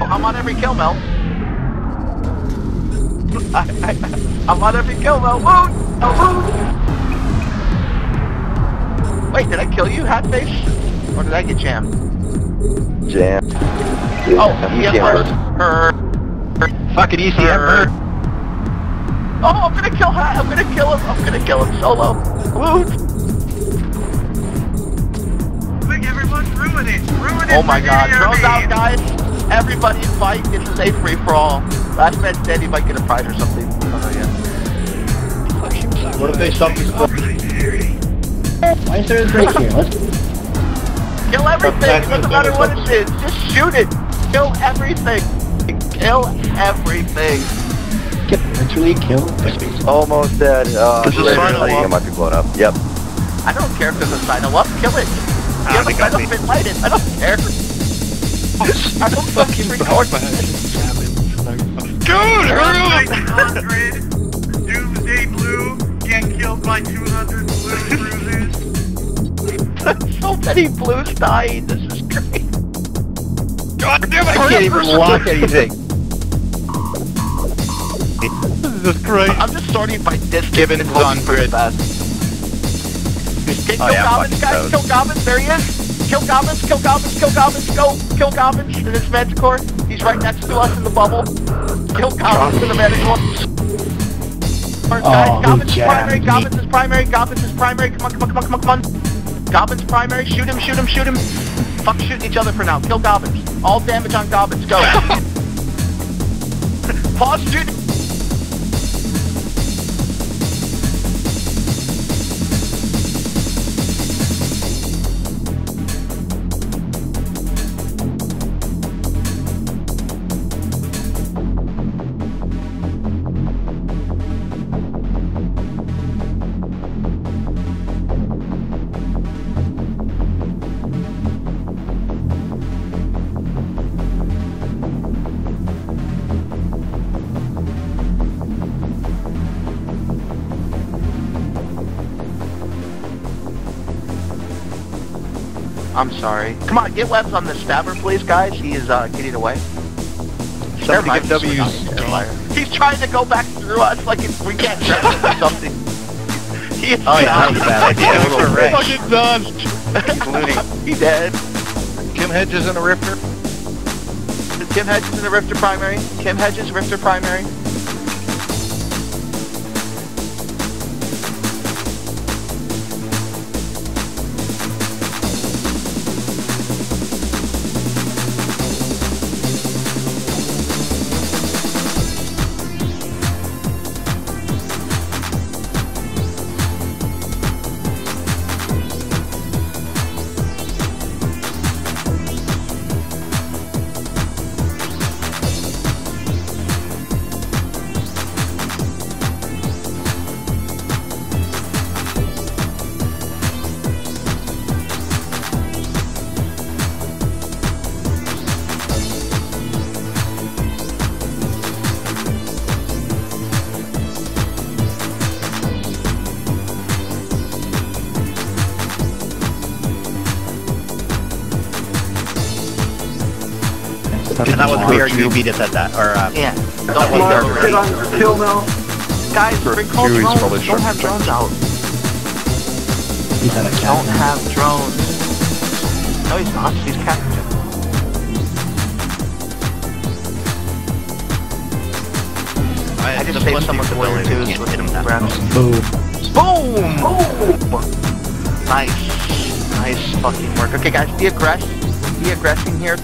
every kill, Mel. I, I, I'm on every kill, Mel. Wound! A wound! Wait, did I kill you, Hatface? Or did I get jammed? Jam. Oh, Yeah, EM hurt. hurt. Hurt. Fucking ECM Hurt. hurt. Oh, I'm gonna kill Hat. I'm gonna kill him. I'm gonna kill him solo. Wound! Look, everyone's ruining it. Ruin oh it Oh my god, the throws out, guys. Everybody fight. This is a free for all. Last man standing might get a prize or something. Oh yeah. What if they stop this? Why is there a break here? Let's Kill everything. It doesn't matter what it is. Just shoot it. Kill everything. Kill everything. get literally kill. Almost dead. Uh, This is later, final I one. it might be blown up. Yep. I don't care if there's a sign up. Kill it. Ah, Kill they it. I got don't me. fit light it. I don't care. I don't fucking record. Dude, Like 100, Doomsday Blue, get killed by 200 blue cruisers. so many blues dying. This is great. God damn it, I can't even lock anything. this is great. I'm just starting by distance. Gibbons and is on for the grid. best. Oh, kill yeah, goblins, guys. toad. Kill goblins. There he is. Kill goblins. Kill goblins. Kill goblins. Go. Kill goblins in this manticore. He's right next to us in the bubble. Kill goblins in the manticore. Oh, Guys, Oh, he goblins is primary. me. Goblins is primary. Goblins is primary. Come on, come on, come on, come on, come on. Goblins primary. Shoot him. Shoot him. Shoot him. Fuck shooting each other for now. Kill goblins. All damage on goblins. Go. Pause shooting. I'm sorry. Come on, get webs on the stabber, please, guys. He is uh, getting away. Somebody mind, W's. he's not a liar. He's trying to go back through us like if we can't or something. He is Oh, yeah, not- he's bad. He's fucking done. He's looting. he dead. Kim Hedges in a Rifter. Kim Hedges in the Rifter primary. Kim Hedges, Rifter primary. And that was weird. You beat us at that. Or uh, Yeah. Don't be dirty. Kill Mel. Guys, bring call Huey's drones. Don't have short drones out. He's at a Don't have drones. No, he's not. He's captain. I just saved someone's ability too. Can't hit him that Boom. Boom! Boom! Nice. Nice fucking work. Okay, guys, be aggressive. Be aggressive here.